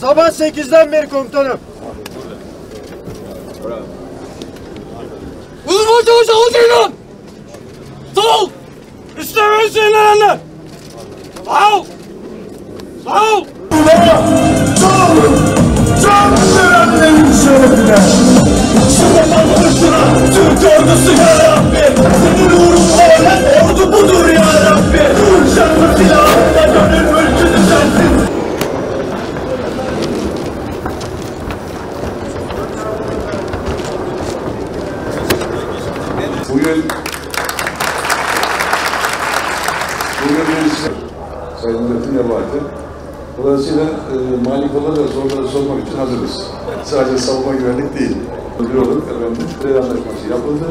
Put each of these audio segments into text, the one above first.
Sabah 8'den beri komutanım. Uzman çavuş Havuz İnan! Sol! Üstüme Hüseyin'lerle! Sağ! Sağ ol! Türk ordusu ya Rabbi Senin bugün bir Sayın Nurettin Nebati. Dolayısıyla e, mali konuları da soruları sormak için hazırız. Sadece savunma güvenlik değil. Bir olduk efendim. Kredi anlaşması yapıldı.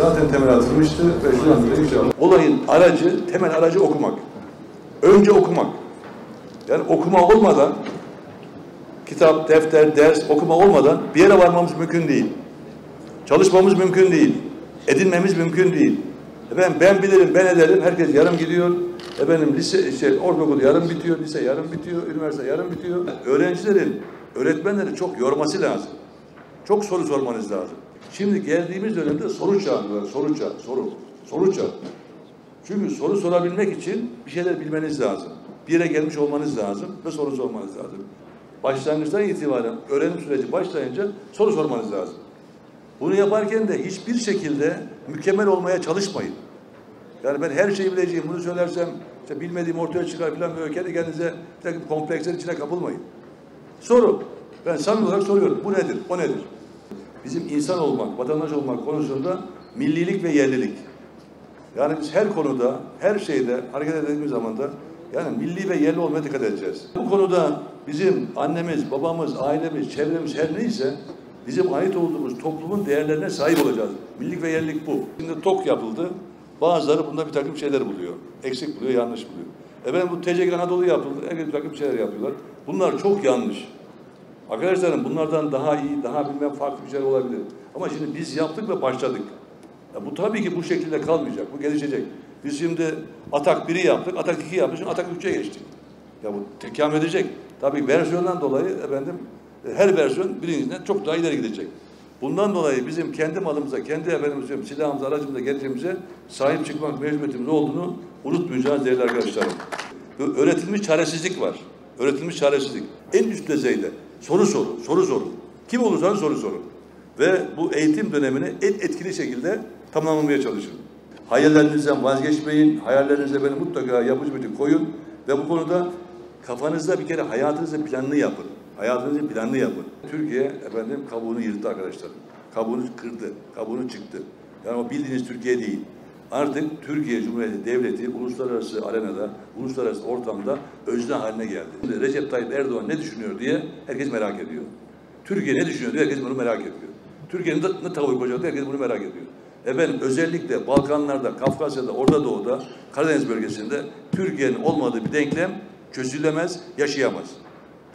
Zaten temel atılmıştı ve şu anda inşallah. Olayın aracı, temel aracı okumak. Önce okumak. Yani okuma olmadan kitap, defter, ders okuma olmadan bir yere varmamız mümkün değil. Çalışmamız mümkün değil. Edinmemiz mümkün değil. Efendim ben bilirim, ben ederim. Herkes yarım gidiyor. Efendim lise, işte ortaokul yarım bitiyor, lise yarım bitiyor, üniversite yarım bitiyor. Öğrencilerin, öğretmenleri çok yorması lazım. Çok soru sormanız lazım. Şimdi geldiğimiz dönemde soru çağı var. Soru çağı, soru. Soru çağı. Çünkü soru sorabilmek için bir şeyler bilmeniz lazım. Bir yere gelmiş olmanız lazım ve soru sormanız lazım. Başlangıçtan itibaren öğrenim süreci başlayınca soru sormanız lazım. Bunu yaparken de hiçbir şekilde mükemmel olmaya çalışmayın. Yani ben her şeyi bileceğim, bunu söylersem işte bilmediğim ortaya çıkar falan böyle kendi kendinize bir takım kompleksler içine kapılmayın. Soru. Ben samimi olarak soruyorum. Bu nedir? O nedir? Bizim insan olmak, vatandaş olmak konusunda millilik ve yerlilik. Yani biz her konuda, her şeyde hareket ettiğimiz zaman da yani milli ve yerli olmaya dikkat edeceğiz. Bu konuda bizim annemiz, babamız, ailemiz, çevremiz her neyse bizim ait olduğumuz toplumun değerlerine sahip olacağız. Millilik ve yerlilik bu. Şimdi TOK yapıldı. Bazıları bunda bir takım şeyler buluyor. Eksik buluyor, yanlış buluyor. Efendim bu TCG Anadolu yapıldı. Herkes bir takım şeyler yapıyorlar. Bunlar çok yanlış. Arkadaşlarım bunlardan daha iyi, daha bilmem farklı bir şeyler olabilir. Ama şimdi biz yaptık ve başladık. Ya bu tabii ki bu şekilde kalmayacak. Bu gelişecek. Biz şimdi Atak 1'i yaptık, Atak 2'yi yaptık, şimdi Atak 3'e geçtik. Ya bu tekam edecek. Tabii versiyondan dolayı efendim her versiyon birincisinden çok daha ileri gidecek. Bundan dolayı bizim kendi malımıza, kendi efendim söyleyeyim, silahımıza, aracımıza, getirimize sahip çıkmak mecburiyetimiz olduğunu unutmayacağız değerli arkadaşlarım. Öğretilmiş çaresizlik var. Öğretilmiş çaresizlik. En üst düzeyde. Soru soru, soru soru. Kim olursanız soru sorun. Ve bu eğitim dönemini en etkili şekilde tamamlamaya çalışın. Hayallerinizden vazgeçmeyin. Hayallerinize beni mutlaka yapıcı bir koyun. Ve bu konuda kafanızda bir kere hayatınızın planını yapın. Hayatınızın planını yapın. Türkiye efendim kabuğunu yırttı arkadaşlar. Kabuğunu kırdı. Kabuğunu çıktı. Yani o bildiğiniz Türkiye değil. Artık Türkiye Cumhuriyeti Devleti uluslararası arenada, uluslararası ortamda özne haline geldi. Şimdi Recep Tayyip Erdoğan ne düşünüyor diye herkes merak ediyor. Türkiye ne düşünüyor diye herkes bunu merak ediyor. Türkiye'nin ne tavır koyacak diye herkes bunu merak ediyor. Efendim özellikle Balkanlarda, Kafkasya'da, Orta Doğu'da, Karadeniz bölgesinde Türkiye'nin olmadığı bir denklem çözülemez, yaşayamaz.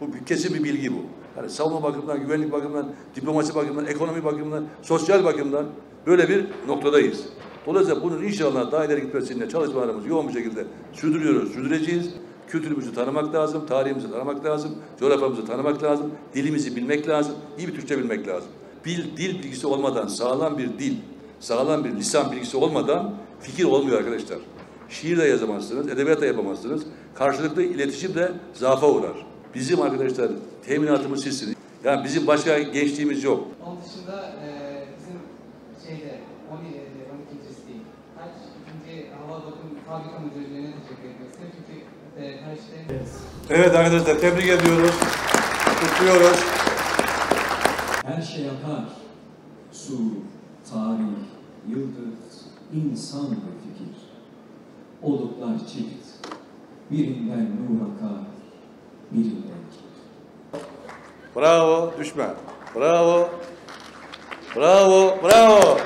Bu kesin bir bilgi bu. Yani savunma bakımından, güvenlik bakımından, diplomasi bakımından, ekonomi bakımından, sosyal bakımdan böyle bir noktadayız. Dolayısıyla bunun inşallah daha ileri gitmesinde çalışmalarımızı yoğun bir şekilde sürdürüyoruz, sürdüreceğiz. Kültürümüzü tanımak lazım, tarihimizi tanımak lazım, coğrafyamızı tanımak lazım, dilimizi bilmek lazım, iyi bir Türkçe bilmek lazım. Bil, dil bilgisi olmadan, sağlam bir dil, sağlam bir lisan bilgisi olmadan fikir olmuyor arkadaşlar. Şiir de yazamazsınız, edebiyat da yapamazsınız. Karşılıklı iletişim de zaafa uğrar. Bizim arkadaşlar teminatımız sizsiniz. Yani bizim başka gençliğimiz yok. Onun dışında e, bizim şeyde 12, 12. değil. Kaç ikinci hava bakım fabrika müdürlüğüne teşekkür etmek istedim. Çünkü e, her şeyden Evet arkadaşlar tebrik ediyoruz. Kutluyoruz. Her şey akar. Su, tarih, yıldız, insan ve fikir. Oluklar çift. Birinden nur akar. Bravo düşme. Bravo. Bravo. Bravo.